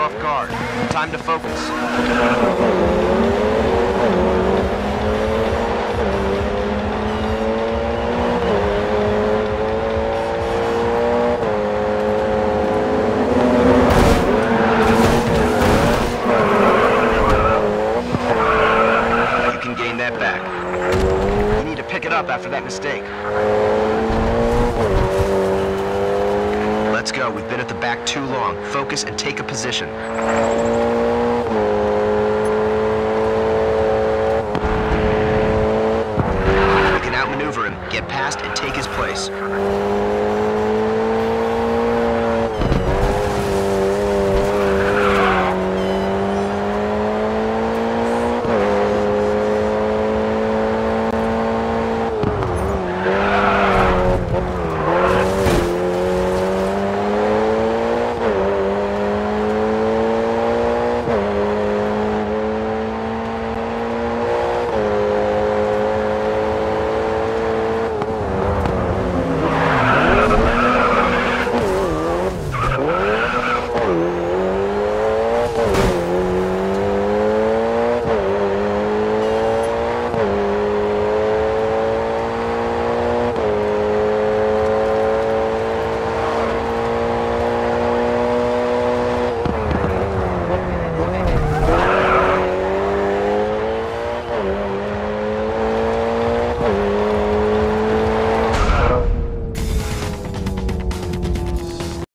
off guard. Time to focus. You can gain that back. You need to pick it up after that mistake. know we've been at the back too long. Focus and take a position. We can outmaneuver him, get past and take his place.